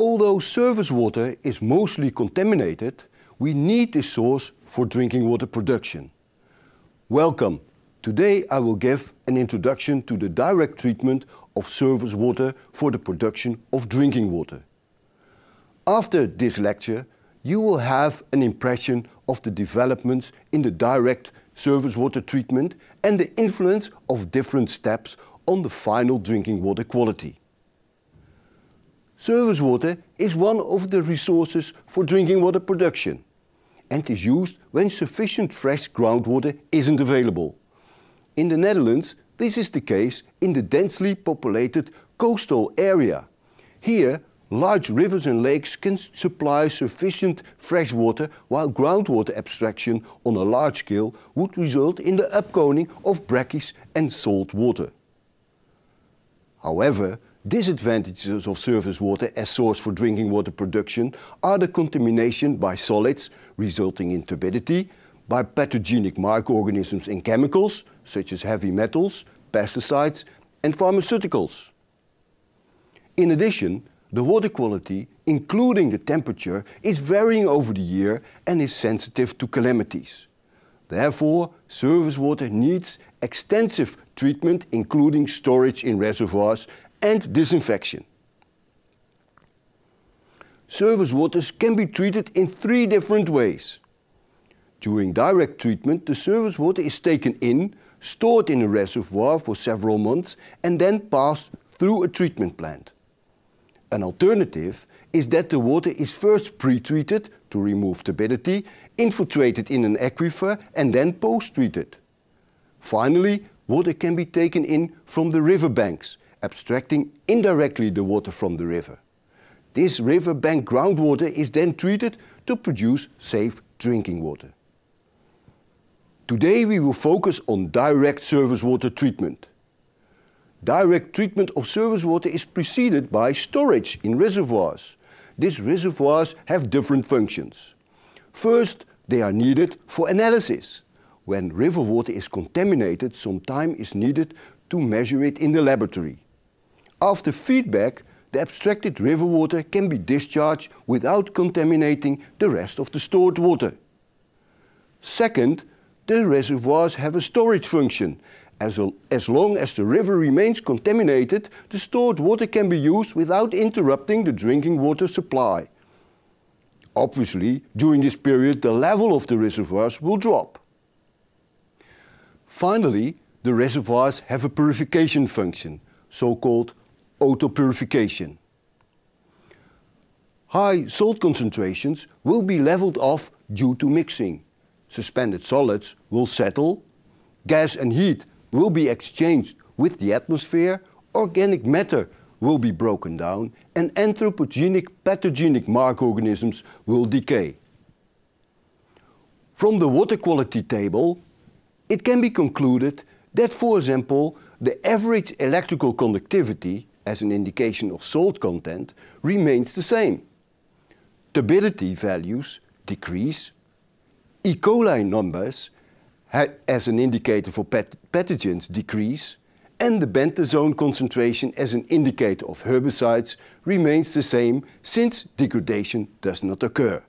Although surface water is mostly contaminated, we need this source for drinking water production. Welcome. Today I will give an introduction to the direct treatment of surface water for the production of drinking water. After this lecture, you will have an impression of the developments in the direct surface water treatment and the influence of different steps on the final drinking water quality. Surface water is one of the resources for drinking water production and is used when sufficient fresh groundwater isn't available. In the Netherlands, this is the case in the densely populated coastal area. Here, large rivers and lakes can supply sufficient fresh water while groundwater abstraction on a large scale would result in the upconing of brackish and salt water. However, disadvantages of surface water as source for drinking water production are the contamination by solids resulting in turbidity, by pathogenic microorganisms and chemicals such as heavy metals, pesticides and pharmaceuticals. In addition, the water quality, including the temperature, is varying over the year and is sensitive to calamities. Therefore, surface water needs extensive treatment including storage in reservoirs and disinfection. Surface waters can be treated in three different ways. During direct treatment, the surface water is taken in, stored in a reservoir for several months and then passed through a treatment plant. An alternative is that the water is first pre-treated to remove turbidity, infiltrated in an aquifer and then post-treated. Finally, water can be taken in from the riverbanks, abstracting indirectly the water from the river. This riverbank groundwater is then treated to produce safe drinking water. Today we will focus on direct surface water treatment. Direct treatment of surface water is preceded by storage in reservoirs. These reservoirs have different functions. First, they are needed for analysis. When river water is contaminated, some time is needed to measure it in the laboratory. After feedback, the abstracted river water can be discharged without contaminating the rest of the stored water. Second, the reservoirs have a storage function as, as long as the river remains contaminated, the stored water can be used without interrupting the drinking water supply. Obviously, during this period, the level of the reservoirs will drop. Finally, the reservoirs have a purification function, so-called autopurification. High salt concentrations will be leveled off due to mixing. Suspended solids will settle, gas and heat will be exchanged with the atmosphere, organic matter will be broken down and anthropogenic pathogenic microorganisms will decay. From the water quality table, it can be concluded that, for example, the average electrical conductivity as an indication of salt content remains the same. Turbidity values decrease, E. coli numbers as an indicator for pathogens decrease and the bentazone concentration as an indicator of herbicides remains the same since degradation does not occur.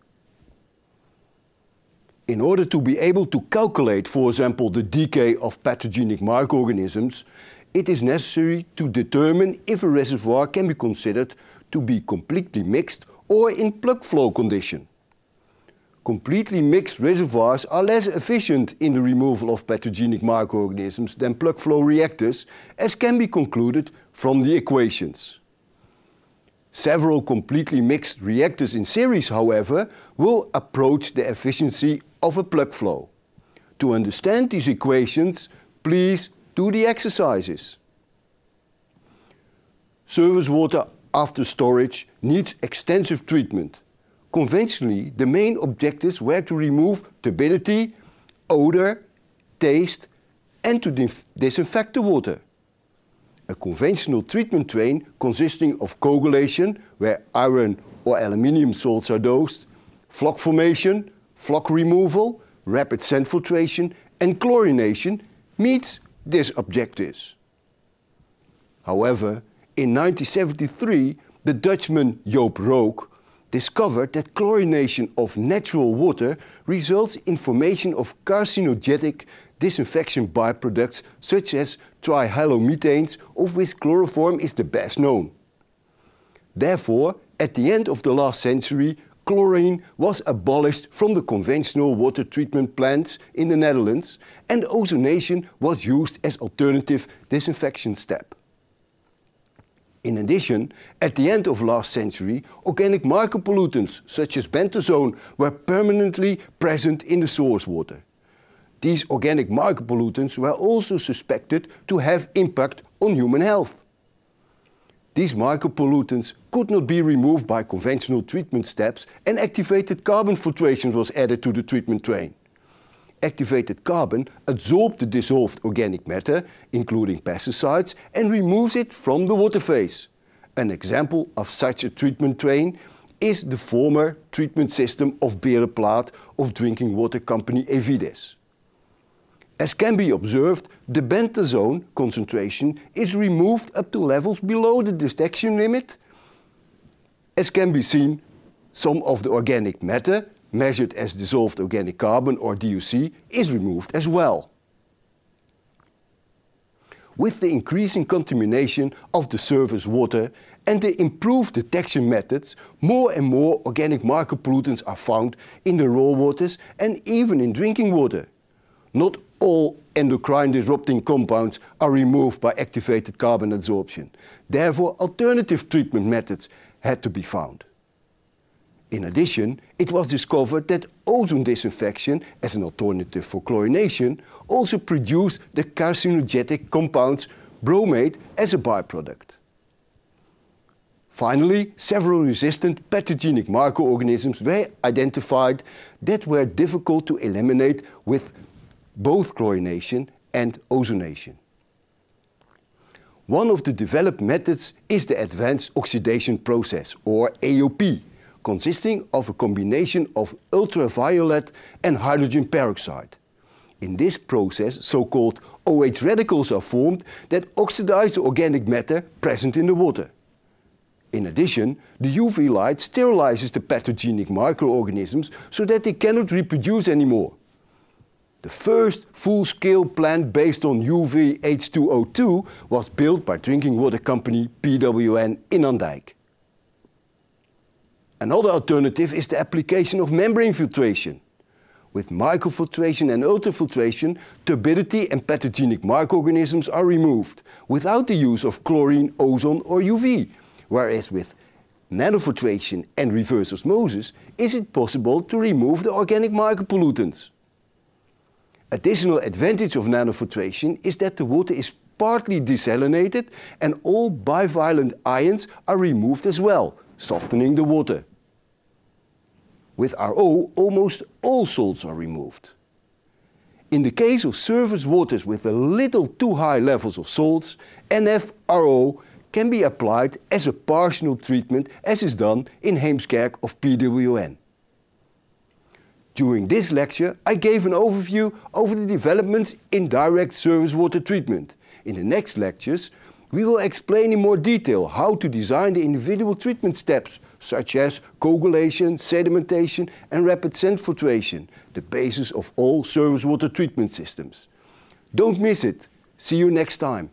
In order to be able to calculate, for example, the decay of pathogenic microorganisms, it is necessary to determine if a reservoir can be considered to be completely mixed or in plug flow condition completely mixed reservoirs are less efficient in the removal of pathogenic microorganisms than plug flow reactors, as can be concluded from the equations. Several completely mixed reactors in series, however, will approach the efficiency of a plug flow. To understand these equations, please do the exercises. Surface water after storage needs extensive treatment conventionally, the main objectives were to remove turbidity, odor, taste, and to disinfect the water. A conventional treatment train consisting of coagulation, where iron or aluminium salts are dosed, floc formation, floc removal, rapid sand filtration, and chlorination meets these objectives. However, in 1973, the Dutchman Joop Rook discovered that chlorination of natural water results in formation of carcinogenic disinfection byproducts such as trihalomethanes, of which chloroform is the best known. Therefore, at the end of the last century, chlorine was abolished from the conventional water treatment plants in the Netherlands and ozonation was used as alternative disinfection step. In addition, at the end of last century, organic micropollutants such as bentazone were permanently present in the source water. These organic micropollutants were also suspected to have impact on human health. These micropollutants could not be removed by conventional treatment steps and activated carbon filtration was added to the treatment train. Activated carbon absorbs the dissolved organic matter, including pesticides, and removes it from the water phase. An example of such a treatment train is the former treatment system of Berenplaat of drinking water company Evides. As can be observed, the bentazone concentration is removed up to levels below the detection limit. As can be seen, some of the organic matter, measured as dissolved organic carbon or DOC, is removed as well. With the increasing contamination of the surface water and the improved detection methods, more and more organic micropollutants are found in the raw waters and even in drinking water. Not all endocrine disrupting compounds are removed by activated carbon adsorption. Therefore, alternative treatment methods had to be found. In addition, it was discovered that ozone disinfection, as an alternative for chlorination, also produced the carcinogenic compounds bromate as a byproduct. Finally, several resistant pathogenic microorganisms were identified that were difficult to eliminate with both chlorination and ozonation. One of the developed methods is the Advanced Oxidation Process, or AOP, consisting of a combination of ultraviolet and hydrogen peroxide. In this process, so-called OH radicals are formed that oxidize the organic matter present in the water. In addition, the UV light sterilizes the pathogenic microorganisms so that they cannot reproduce anymore. The first full-scale plant based on UV H2O2 was built by drinking water company PWN in Andijk. Another alternative is the application of membrane filtration. With microfiltration and ultrafiltration, turbidity and pathogenic microorganisms are removed without the use of chlorine, ozone or UV, whereas with nanofiltration and reverse osmosis is it possible to remove the organic micropollutants. Additional advantage of nanofiltration is that the water is partly desalinated and all bivalent ions are removed as well, softening the water. With RO, almost all salts are removed. In the case of surface waters with a little too high levels of salts, NFRO can be applied as a partial treatment as is done in Heemskerk of PWN. During this lecture, I gave an overview over the developments in direct surface water treatment. In the next lectures, we will explain in more detail how to design the individual treatment steps, such as coagulation, sedimentation and rapid sand filtration, the basis of all surface water treatment systems. Don't miss it. See you next time.